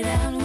it out.